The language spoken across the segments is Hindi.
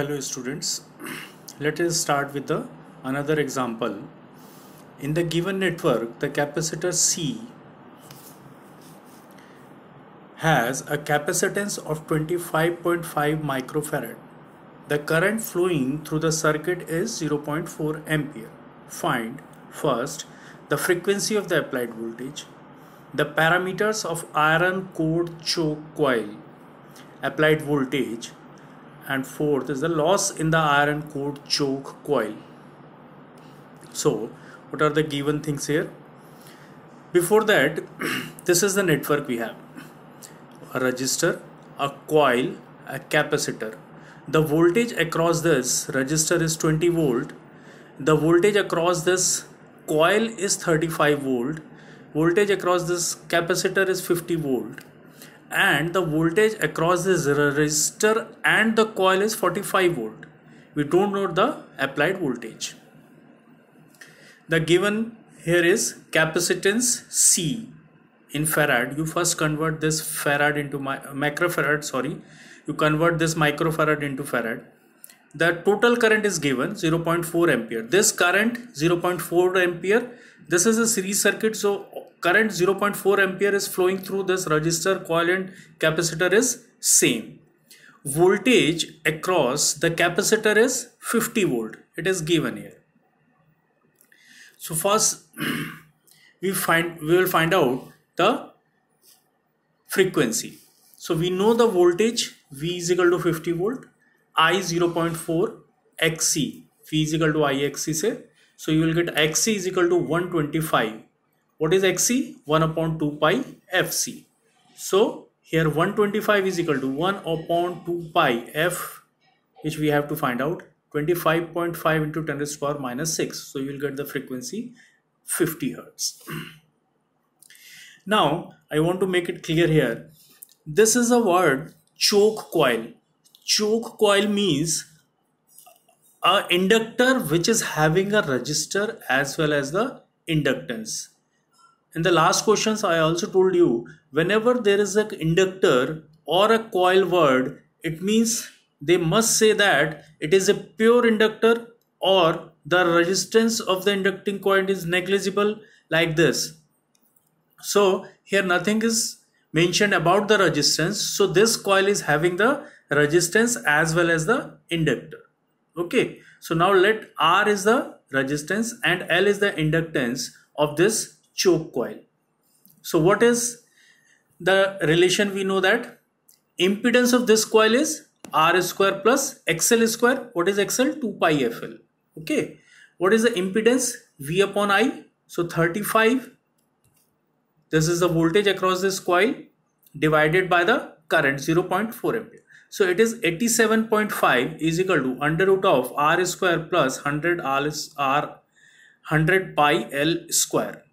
Hello students, let us start with the another example. In the given network, the capacitor C has a capacitance of 25.5 microfarad. The current flowing through the circuit is 0.4 ampere. Find first the frequency of the applied voltage, the parameters of iron core choke coil, applied voltage, and fourth is the loss in the iron core choke coil. So, what are the given things here? Before that, this is the network we have a resistor, a coil, a capacitor. The voltage across this resistor is 20 volt. The voltage across this coil is 35 volt. Voltage across this capacitor is 50 volt and the voltage across this resistor and the coil is 45 volt. We don't know the applied voltage. The given here is capacitance c. In farad you first convert this farad into my microfarad sorry. You convert this microfarad into farad. The total current is given 0.4 ampere. This current 0.4 ampere this is a series circuit so current 0.4 ampere is flowing through this resistor coil and capacitor is same. Voltage across the capacitor is 50 volt it is given here. So first we find we will find out the frequency. So we know the voltage v is equal to 50 volt i 0.4 xc v is equal to i xc so you will get xc is equal to 125 what is xc 1 upon 2 pi fc so here 125 is equal to 1 upon 2 pi f which we have to find out 25.5 into 10 raised to the power minus 6 so you will get the frequency 50 hertz. Now i want to make it clear here. This is a word choke coil. Choke coil means a inductor which is having a resistor as well as the inductance. In the last questions i also told you whenever there is an inductor or a coil word it means they must say that it is a pure inductor or the resistance of the inducting coil is negligible like this. So here nothing is mentioned about the resistance. So this coil is having the resistance as well as the inductor okay so now let r is the resistance and l is the inductance of this choke coil. So what is the relation we know that impedance of this coil is R square plus XL square. What is XL? 2 pi FL. Okay. What is the impedance? V upon I. So 35. This is the voltage across this coil divided by the current 0.4 ampere. So it is 87.5 is equal to under root of R square plus 100 R, R 100 pi L square.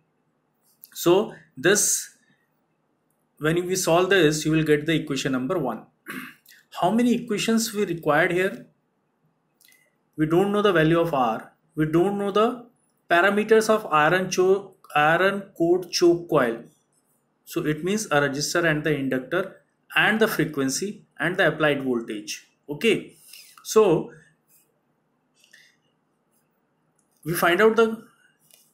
So this, when we solve this, you will get the equation number one. How many equations we required here? We don't know the value of R. We don't know the parameters of iron choke, iron core choke coil. So it means a resistor and the inductor and the frequency and the applied voltage. Okay. So we find out the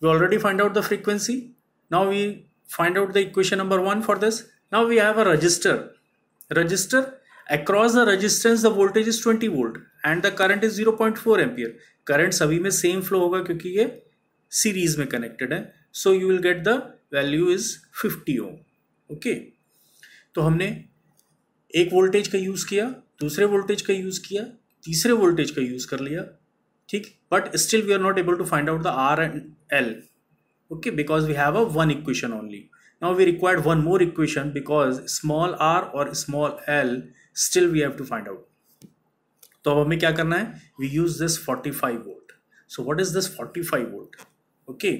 we already find out the frequency now we find out the equation number one for this. Now we have a resistor. Resistor across the resistance the voltage is 20 volt and the current is 0.4 ampere. Current सभी में same flow होगा क्योंकि ये series में connected है. So you will get the value is 50 ohm. Okay. तो हमने एक वोल्टेज का यूज़ किया, दूसरे वोल्टेज का यूज़ किया, तीसरे वोल्टेज का यूज़ कर लिया, ठीक? But still we are not able to find out the R and L okay? Because we have a one equation only. Now we required one more equation because small r or small l still we have to find out. तो अब हमें क्या करना है? We use this 45 volt so what is this 45 volt okay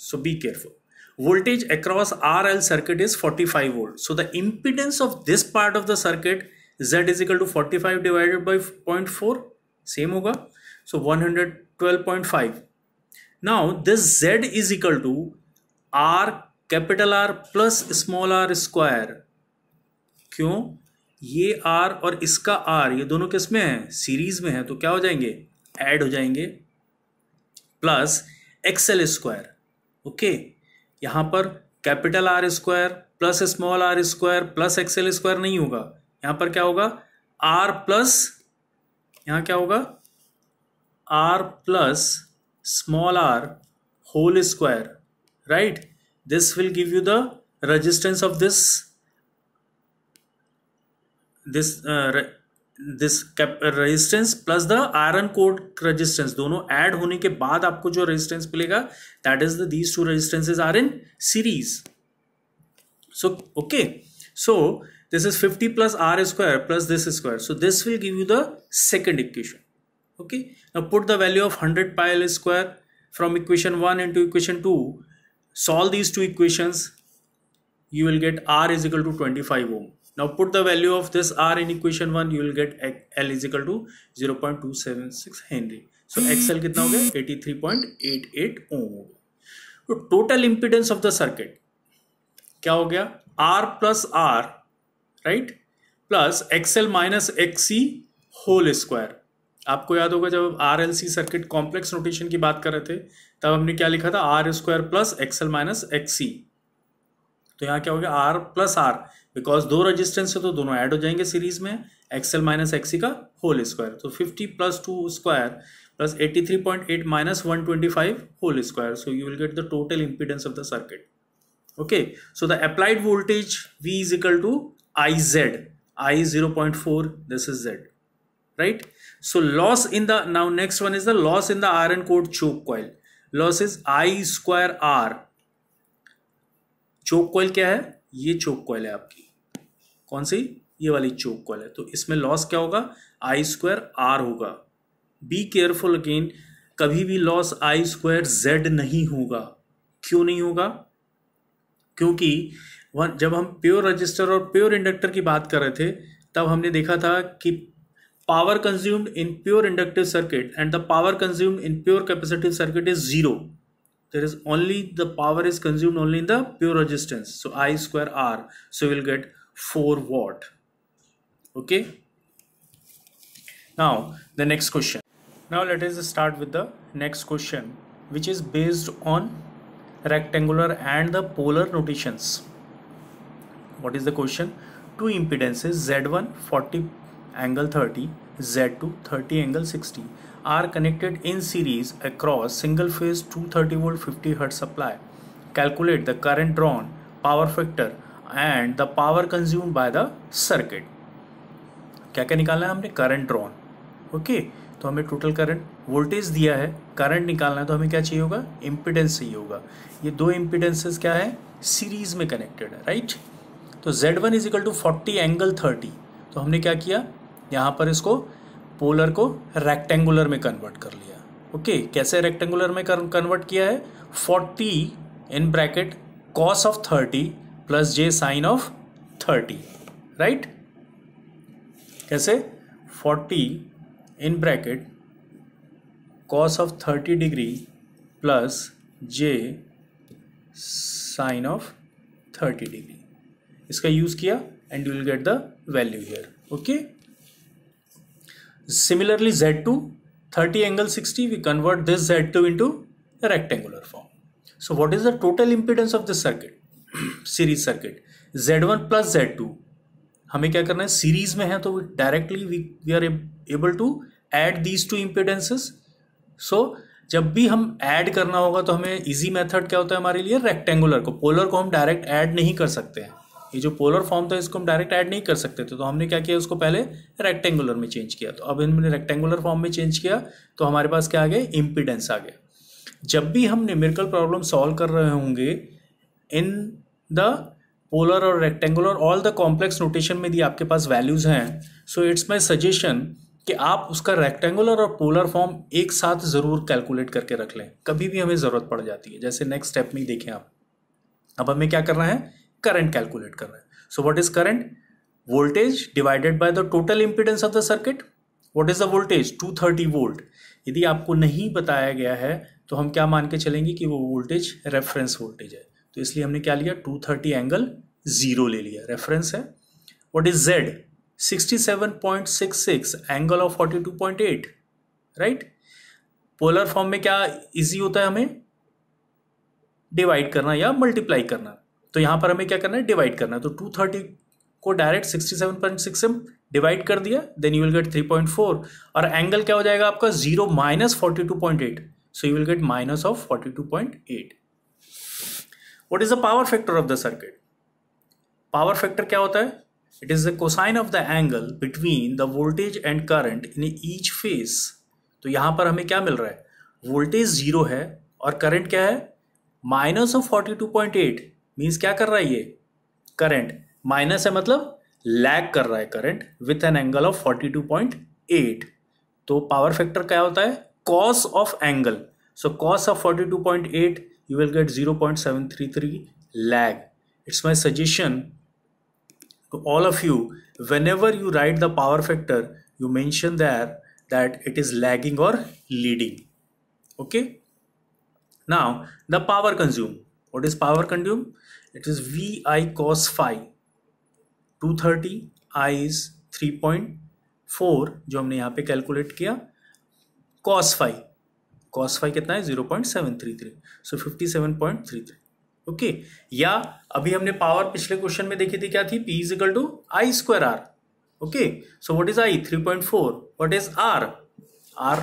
so be careful voltage across RL circuit is 45 volt. So the impedance of this part of the circuit Z is equal to 45 divided by 0.4 same होगा. So 112.5 now this z is equal to r capital R plus small r square क्यों ये आर और इसका आर ये दोनों किसमें है सीरीज़ में है तो क्या हो जाएँगे ऐड हो जाएँगे प्लस एक्सएल स्क्वायर ओके यहाँ पर capital R square plus small R square plus XL square नहीं होगा। यहाँ पर क्या होगा? आर प्लस यहाँ क्या होगा? R plus small R whole square right this will give you the of this this uh, this resistance plus the iron core resistance दोनों ऐड होने के बाद आपको जो रेजिस्टेंस मिलेगा that is these two resistances are in series so okay so this is 50 plus R square plus this square so this will give you the second equation okay put the value of 100 pile square from equation one and two equation two solve these two equations you will get R is equal to 25 five ohm now put the value of this r in equation 1 you will get l is equal to 0.276 henry. So xl kitna ho gaya 83.88 ohm ho gaya तो total impedance of the circuit क्या हो गया? R plus R right plus XL minus XC whole square आपको याद होगा जब R L C circuit complex notation की बात कर रहे थे, तब हमने क्या लिखा था? R square plus XL minus X तो यहाँ क्या हो गया? आर प्लस आर बिकॉज़ दो रजिस्टेंस है तो दोनों ऐड हो जाएँगे सीरीज़ में एक्सएल माइनस एक्सी का होल स्क्वायर तो fifty plus two square plus eighty three point eight minus one twenty five whole square so you will get the total impedance of the circuit okay so the applied voltage V is equal to I Z I zero point four this is Z right so loss in the now next one is the loss in the iron core choke coil loss is I square R choke coil क्या है? ये choke coil है आपकी। कौन सी? ये वाली चोक coil है। तो इसमें लॉस क्या होगा? आई स्क्वायर आर होगा। बी केयरफुल अगेन कभी भी लॉस आई स्क्वायर जेड नहीं होगा। क्यों नहीं होगा? क्योंकि जब हम प्योर रजिस्टर और प्योर इंडक्टर की बात कर रहे थे, तब हमने देखा था कि power consumed in pure inductive circuit and the power consumed in pure capacitive circuit is zero there is only the power is consumed only in the pure resistance. So i square r. So we'll get 4 watt. Okay? Now the next question. Now let us start with the next question which is based on rectangular and the polar notations. What is the question? Two impedances z1 40 angle 30 z2 30 angle 60 are connected in series across single phase 230 volt 50 hertz supply. Calculate the current drawn, power factor, and the power consumed by the circuit. क्या क्या निकालना है हमने? करंट ड्रॉन ओके तो हमें टोटल करंट वोल्टेज दिया है। करंट निकालना है तो हमें क्या चाहिए होगा? इम्पिडेंस चाहिए होगा। ये दो इम्पिडेंसेस क्या है? सीरीज़ में कनेक्टेड है राइट तो Z1 one is equal to forty angle thirty तो हमने क्या किया? यहाँ पर इसको पोलर को रेक्टेंगुलर में कन्वर्ट कर लिया। ओके okay, कैसे रेक्टेंगुलर में कन्वर्ट किया है? Forty in bracket cos of thirty plus J sine of thirty right कैसे? Forty in bracket cos of 30 degree plus J sine of 30 degree इसका यूज़ किया and you will get the value here okay similarly z2 30 angle 60 we convert this z2 into a rectangular form so what is the total impedance of this circuit series circuit z1 plus z2 हमें क्या करना है सीरीज़ में है तो directly we we are able to add these two impedances so जब भी हम ऐड करना होगा तो हमें इजी मेथड क्या होता है हमारे लिए रेक्टेंगुलर को पोलर को हम डायरेक्ट ऐड नहीं कर सकते हैं ये जो पोलर फॉर्म था, इसको हम डायरेक्ट ऐड नहीं कर सकते थे। तो हमने क्या किया, उसको पहले रेक्टेंगुलर में चेंज किया। तो अब हमने रेक्टेंगुलर फॉर्म में चेंज किया तो हमारे पास क्या आ गया? इम्पिडेंस आ गया। जब भी हम न्यूमेरिकल प्रॉब्लम सॉल्व कर रहे होंगे इन द पोलर और rectangular all the complex notation में दी आपके पास वैल्यूज़ हैं। सो इट्स माई सजेशन कि आप उसका रेक्टेंगुलर और पोलर फॉर्म एक साथ ज़रूर कैलकुलेट करके रख लें। कभी भी हमें ज़रूरत पड़ जाती है। जैसे नेक्स्ट स्टेप में देखें आप। अब हमें क्या करना है? करंट कैलकुलेट करना है। So what is current voltage divided by the total impedance of the circuit what is the voltage 230 volt यदि आपको नहीं बताया गया है तो हम क्या मान के चलेंगे कि वो वोल्टेज रेफरेंस वोल्टेज है। तो इसलिए हमने क्या लिया? 230 एंगल ज़ीरो ले लिया। रेफरेंस है। What is Z 67.66 angle of 42.8 right polar form में क्या इजी होता है हमें? डिवाइड करना या मल्टीप्लाई करना। तो यहाँ पर हमें क्या करना है? डिवाइड करना है। तो 230 को डायरेक्ट सिक्सटी सेवन 67.6 से डिवाइड कर दिया देन यू विल गेट 3.4 और एंगल क्या हो जाएगा आपका? Zero minus forty two point eight so you will get minus of forty two point eight what is the power factor of the circuit power factor क्या होता है? It is the cosine of the angle between the voltage and current in each phase तो यहाँ पर हमें क्या मिल रहा है? वोल्टेज ज़ीरो है और करंट क्या है? Minus of forty two point eight means क्या कर रहा है ये? करंट माइनस है मतलब लैग कर रहा है current with an angle of 42.8 तो पावर फैक्टर क्या होता है? Cos of angle so cos of 42.8 you will get 0.733 point seven three three lag it's my suggestion to all of you whenever you write the power factor you mention there that it is lagging और leading okay now the power consume what is power consume it is vi cos phi. 230 I is 3.4 जो हमने यहाँ पे कैलकुलेट किया कॉस फाइव कॉस फाइव कितना है? 0.733 सो 57.33 ओके okay. या अभी हमने पावर पिछले क्वेश्चन में देखी थी क्या थी? P is equal to I square R okay so what is I 3.4 what is R R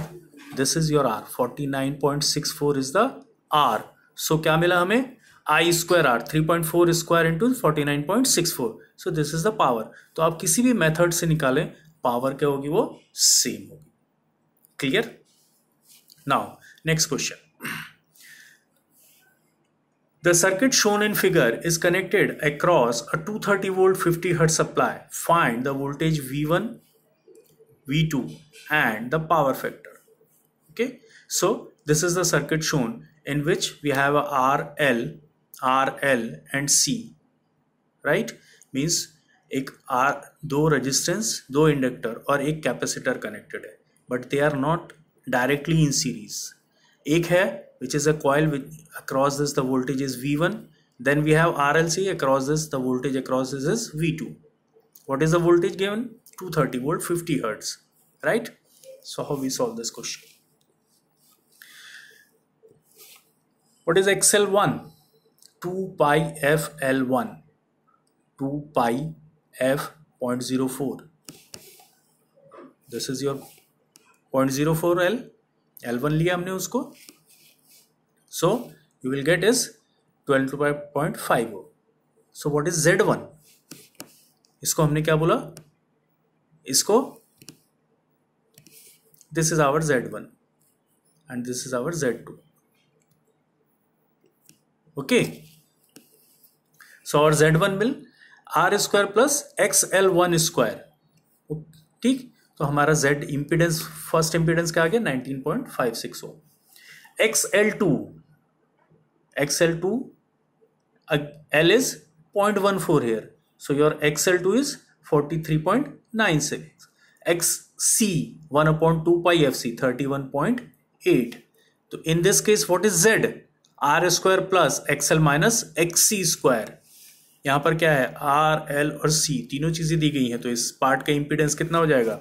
this is your R 49.64 is the R so क्या मिला हमें? I square R three point four square into forty nine point six four so this is the power तो आप किसी भी मेथड से निकालें पावर क्या होगी वो? सेम होगी। Clear now next question the circuit shown in figure is connected across a two thirty volt fifty hertz supply find the voltage V one V two and the power factor okay so this is the circuit shown in which we have a R L R L and C right means एक आर, दो रजिस्टेंस दो इंडक्टर और एक कैपेसिटर कनेक्टेड है। But they are not directly in series एक है which is a coil which across this the voltage is V one then we have R L C across this the voltage across this is V two what is the voltage given two thirty volt fifty hertz right so how we solve this question what is XL one two pi F L one two pi F point zero four this is your point zero four L L one लिया हमने उसको। So you will get is twelve two pi point five o so what is Z one इसको हमने क्या बोला? इसको this is our Z one and this is our Z two okay. So our Z1 will R square plus X L one square ठीक? तो हमारा जेड इम्पिडेंस फ़र्स्ट इम्पिडेंस क्या आ गया नाइनटीन पॉइंट फाइव सिक्स हो X L two X L two L is point one four here so your X L two is forty three point nine six X C one upon two pi F C thirty one point eight तो in this case what is Z R square plus X L minus X C square यहाँ पर क्या है? आर एल और सी तीनों चीज़ें दी गई हैं तो इस पार्ट का इंपीडेंस कितना हो जाएगा?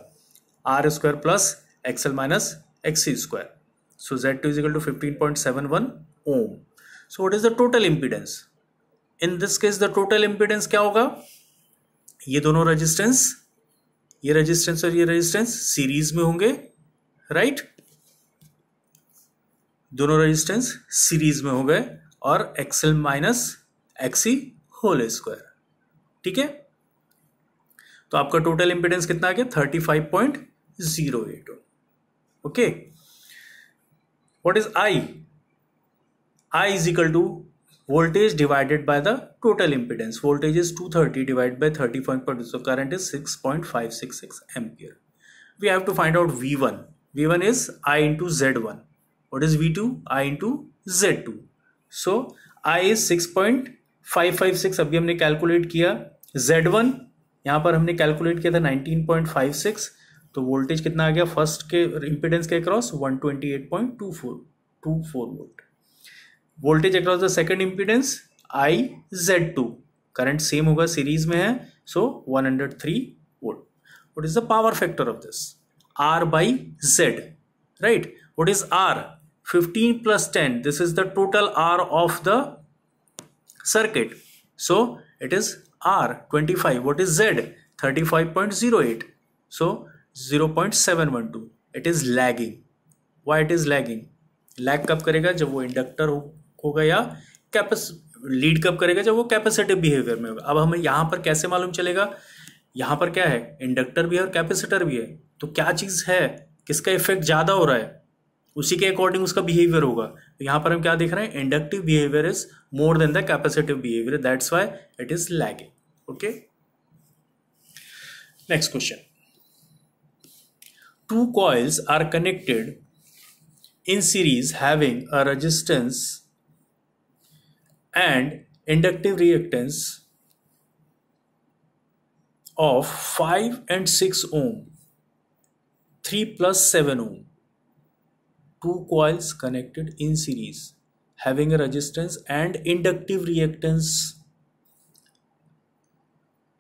R square plus X L minus X square so Z two is equal to fifteen point seven one ohm so what is the total impedance in this case the total impedance क्या होगा? ये दोनों रजिस्टेंस ये रजिस्टेंस और ये रजिस्टेंस सीरीज़ में होंगे राइट right? दोनों रेजिस्टेंस सीरीज़ में हो गए और X L minus X C whole square ठीक है? तो आपका टोटल इंपिडेंस कितना आ गया? Thirty five point zero eight okay what is I I is equal to voltage divided by the total impedance voltage is two thirty divide by thirty point point current is six point five six six ampere we have to find out V one V one is I into Z one what is V two I into Z two so I is six point five five six अभी हमने कैलकुलेट किया। जेड वन यहाँ पर हमने कैलकुलेट किया था नाइनटीन पॉइंट फाइव सिक्स तो वोल्टेज कितना आ गया? फ़र्स्ट के इम्पिडेंस के across one twenty eight point two four two four volt voltage across the second impedance I Z two current same होगा सीरीज़ में है so one hundred three volt what is the power factor of this R by Z right what is r? 15 plus 10 this is the total r of the circuit. So, it is r 25 what is z? 35.08 so 0.712 it is lagging. Why it is lagging? Lag कब करेगा? जब वो इंडक्टर होगा या कैपेस लीड कब करेगा? जब वो कैपेसिटिव बिहेवियर में होगा। अब हमें यहाँ पर कैसे मालूम चलेगा? यहाँ पर क्या है? इंडक्टर भी है और कैपेसिटर भी है। तो क्या चीज़ है? किसका इफ़ेक्ट ज़्यादा हो रहा है? उसी के अकॉर्डिंग उसका बिहेवियर होगा। तो यहाँ पर हम क्या देख रहे हैं? Inductive behaviour is more than the capacitive behaviour that's why it is lagging okay next question two coils are connected in series having a resistance and inductive reactance of 5 and 6 ohm 3 plus 7 ohm. Two coils connected in series having a resistance and inductive reactance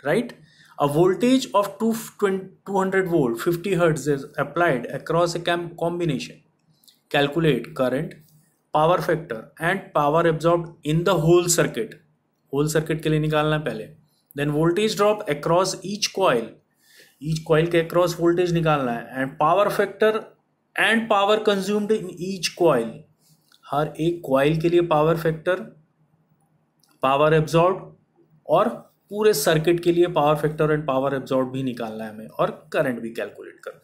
right a voltage of 200 volt 50 hertz is applied across a combination calculate current power factor and power absorbed in the whole circuit whole circuit के लिए निकालना है पहले then voltage drop across each coil each coil के across voltage निकालना है and power factor and power consumed in each coil. हर एक coil के लिए पावर फैक्टर पावर absorbed और पूरे सर्किट के लिए power factor and power absorb भी निकालना है हमें और करंट भी कैलकुलेट करना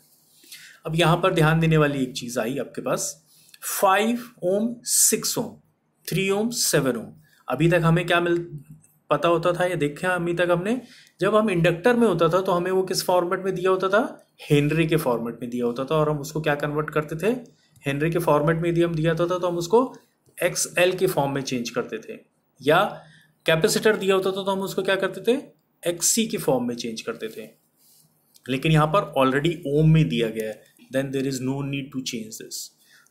अब यहाँ पर ध्यान देने वाली एक चीज़ आई आपके पास। Five ohm six ohm three ohm seven ohm अभी तक हमें क्या मिल पता होता था, ये देखें अभी तक हमने, जब हम इंडक्टर में होता था तो हमें वो किस फॉर्मेट में दिया होता था? हेनरी के फॉर्मेट में दिया होता था, और हम उसको क्या कन्वर्ट करते थे? हेनरी के फॉर्मेट में यदि हम दिया होता था तो हम उसको एक्स एल के फॉर्म में चेंज करते थे, या कैपेसिटर दिया होता था तो हम उसको क्या करते थे? एक्स सी के फॉर्म में चेंज करते थे। लेकिन यहाँ पर ऑलरेडी ओम में दिया गया है, then there is no need to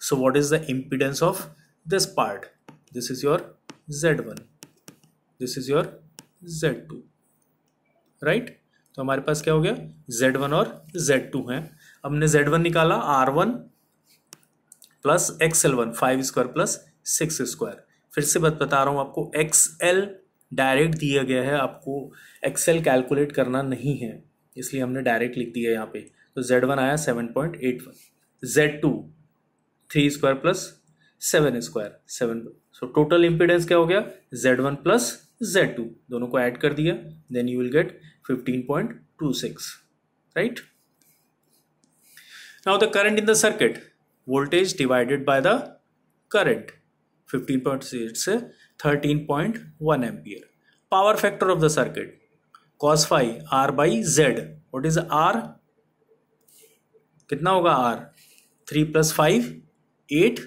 so what is the impedance of this part this is your Z your z1 this is your z2 right? तो हमारे पास क्या हो गया? z1 और z2 है। हमने z1 निकाला r1 plus X L one, five square plus six square. फिर से बत रहा हूँ आपको एक्सएल डायरेक्ट दिया गया है, आपको एक्सएल कैलकुलेट करना नहीं है, इसलिए हमने डायरेक्ट लिख दिया यहाँ पे। तो जेड वन आया seven point eight one, Z two three square plus seven square, seven. So total impedance क्या हो गया? जेड वन प्लस Z2 दोनों को ऐड कर दिया then you will get 15.26 right now the current in the circuit voltage divided by the current 15.6 से 13.1 point one ampere power factor of the circuit cos phi R by Z what is R कितना होगा R three plus five eight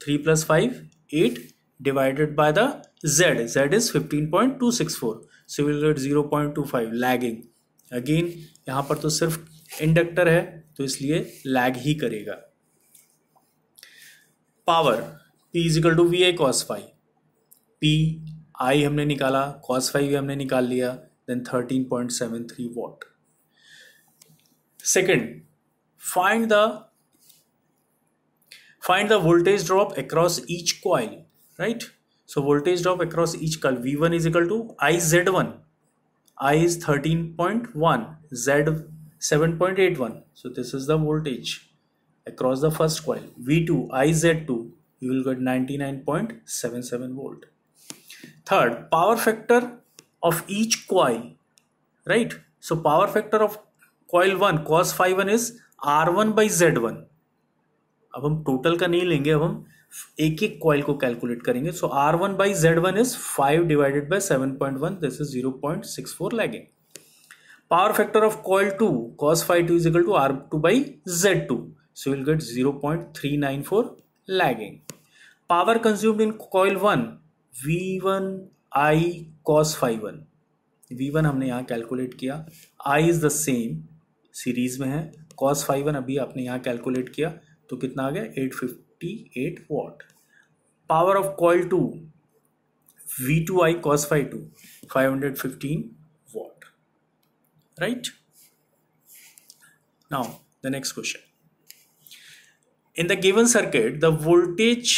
three plus five eight divided by the six four so will get zero point two five lagging again यहाँ पर तो सिर्फ़ इंडक्टर है तो इसलिए लैग ही करेगा। Power P is equal to V I cos phi P I हमने निकाला कॉस फाइव भी हमने निकाल लिया then thirteen point seven three watt second find the find the voltage drop across each coil, right? So voltage drop across each coil v1 is equal to i z1 i is 13.1 z 7.81 so this is the voltage across the first coil v2 i z2 you will get 99.77 volt third power factor of each coil right so power factor of coil 1 cos phi 1 is R one by Z one अब हम टोटल का नहीं लेंगे अब हम एक एक कॉइल को कैलकुलेट करेंगे। So R one by Z one is five divided by seven point one this is zero point six four lagging is equal to R two by Z two so will get zero point three nine four lagging power consumed in coil one V one I cos phi one V one हमने यहाँ कैलकुलेट किया। I is the same series में है। कॉस फाइव वन अभी आपने यहाँ कैलकुलेट किया। तो कितना आ गया? Eight 48 watt. Power of coil 2 v2i cos phi 2 515 watt. Right? Now the next question. In the given circuit the voltage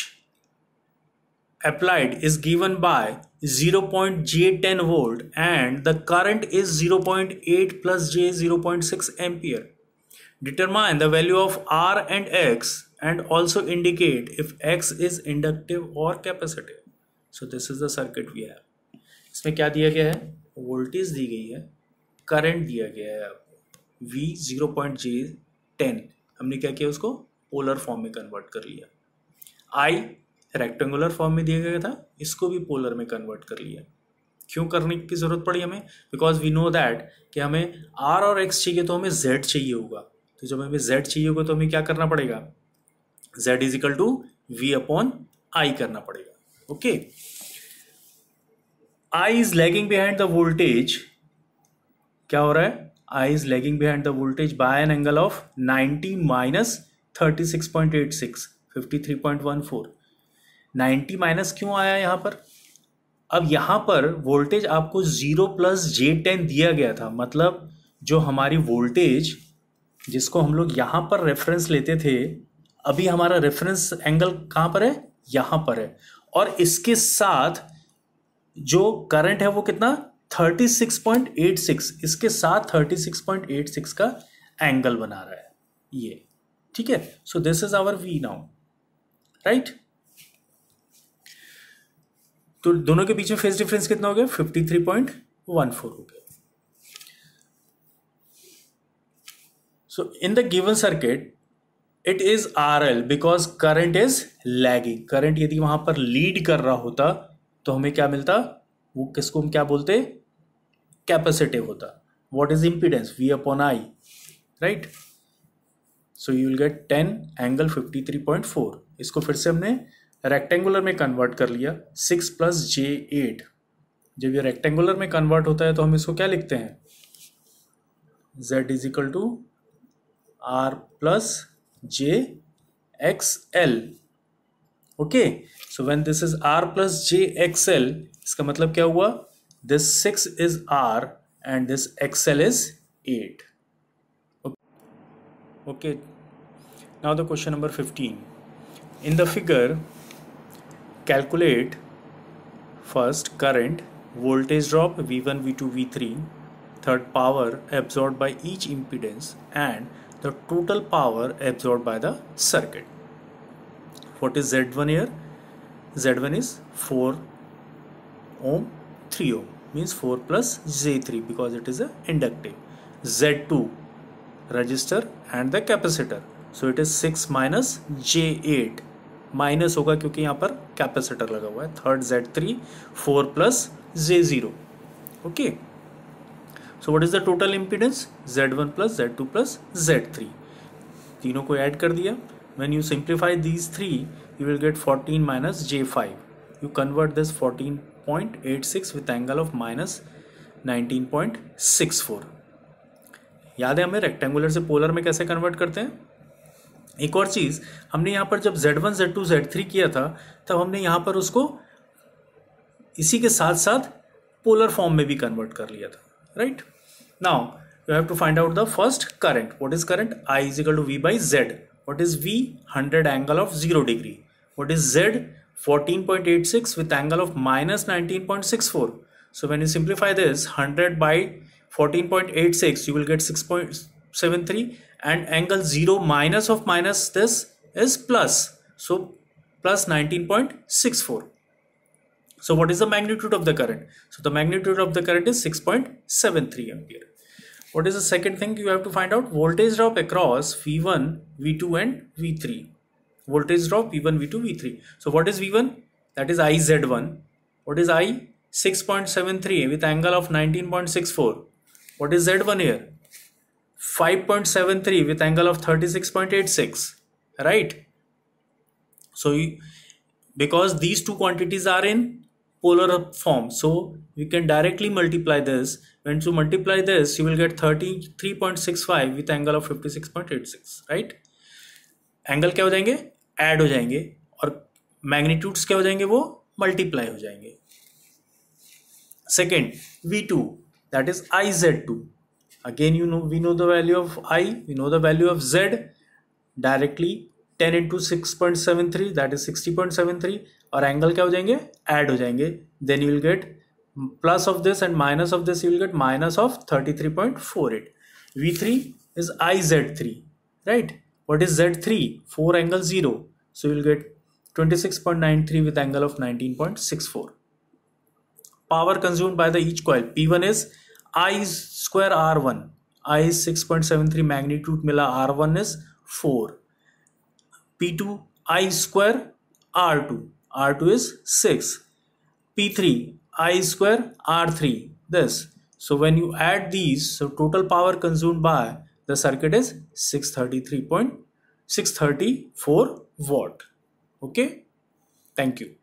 applied is given by 0.j10 volt and the current is 0.8 plus j 0.6 ampere. Determine the value of r and x and also indicate if x is inductive or capacitive. So, this is the circuit we have. इसमें क्या दिया गया है? वोल्टेज दी गई है करंट दिया गया है आपको v zero point J ten हमने क्या किया उसको? पोलर फॉर्म में कन्वर्ट कर लिया। I रेक्टेंगुलर फॉर्म में दिया गया था, इसको भी पोलर में कन्वर्ट कर लिया। क्यों करने की ज़रूरत पड़ी हमें? बिकॉज़ वी नो दैट कि हमें r और x चाहिए तो हमें z चाहिए होगा। तो जब हमें z चाहिए होगा तो हमें क्या करना पड़ेगा? Z is equal to V upon I करना पड़ेगा okay? I is lagging behind the voltage क्या हो रहा है? I is lagging behind the voltage by an angle of 90 minus thirty six point eight six fifty three point one four ninety minus क्यों आया यहाँ पर? अब यहाँ पर वोल्टेज आपको ज़ीरो प्लस जे टेन दिया गया था। मतलब जो हमारी वोल्टेज जिसको हम लोग यहाँ पर रेफरेंस लेते थे अभी हमारा रेफरेंस एंगल कहाँ पर है? यहाँ पर है। और इसके साथ जो करंट है वो कितना? 36.86 इसके साथ 36.86 का एंगल बना रहा है। ये। ठीक है? So this is our V now right तो दोनों के पीछे फेस डिफरेंस कितना हो गया? 53.14 हो गया। So in the given circuit it is R L because current is lagging current यदि वहाँ पर लीड कर रहा होता तो हमें क्या मिलता? वो किसको हम क्या बोलते? कैपेसिटिव होता। What is impedance V upon I right so you will get ten angle fifty three point four इसको फिर से हमने रेक्टेंगुलर में कन्वर्ट कर लिया। सिक्स प्लस जे एट जब ये रेक्टेंगुलर में कन्वर्ट होता है तो हम इसको क्या लिखते हैं? Z is equal to R plus J X L okay so when this is R plus J X L इसका मतलब क्या हुआ? This six is R and this X L is eight okay now the question number fifteen in the figure calculate first current voltage drop v1 v2 v3 third power absorbed by each impedance and the total power absorbed by the circuit what is z1 here z1 is 4 ohm 3 ohm means 4 plus j3 because it is a inductive z2 resistor and the capacitor so it is 6 minus j8 minus होगा क्योंकि यहाँ पर कैपेसिटर लगा हुआ है third Z three four plus J zero okay so what is the total impedance Z one plus Z two plus Z three तीनों को ऐड कर दिया। When you simplify these three you will get fourteen minus J five you convert this fourteen 0.86 with angle of minus 19.64 याद है हमें रेक्टेंगुलर से पोलर में कैसे कन्वर्ट करते हैं? एक और चीज़ हमने यहाँ पर जब Z1, Z2, Z3 किया था तब हमने यहाँ पर उसको इसी के साथ साथ पोलर फॉर्म में भी कन्वर्ट कर लिया था right now you have to find out the first current. What is current? I is equal to v by z. What is v? 100 angle of 0 degree. What is z? 14.86 with angle of minus 19.64 so when you simplify this 100 by 14.86 you will get 6.73 and angle 0 minus of minus this is plus. So plus 19.64 so what is the magnitude of the current? So the magnitude of the current is 6.73 ampere. What is the second thing you have to find out? Voltage drop across V1, V2 and V3 voltage drop v1 v2 v3 so what is v1 that is iz1 what is i? 6.73 with angle of 19.64 what is z1 here? 5.73 with angle of 36.86 right? So you, because these two quantities are in polar form so we can directly multiply this when to multiply this you will get 33.65 with angle of 56.86 right हो जाएँगे ऐड हो जाएँगे और मैग्नीट्यूड्स क्या हो जाएँगे वो मल्टीप्लाई हो जाएँगे second V two that is I Z two again you know we know the value of i we know the value of z directly 10 into 6.73 that is 60.73 और एंगल क्या हो जाएँगे? ऐड हो जाएँगे। Then you will get plus of this and minus of this you will get minus of thirty three point four eight V three is I Z three right what is Z three four angle zero so you will get twenty six point nine three with angle of nineteen point six four power consume by the each coil P one is I square R one I six point seven three magnitude मिला R one is four P two I square R two r2 is 6 p3 i square r3 this. So when you add these so total power consumed by the circuit is 633.634 watt okay? Thank you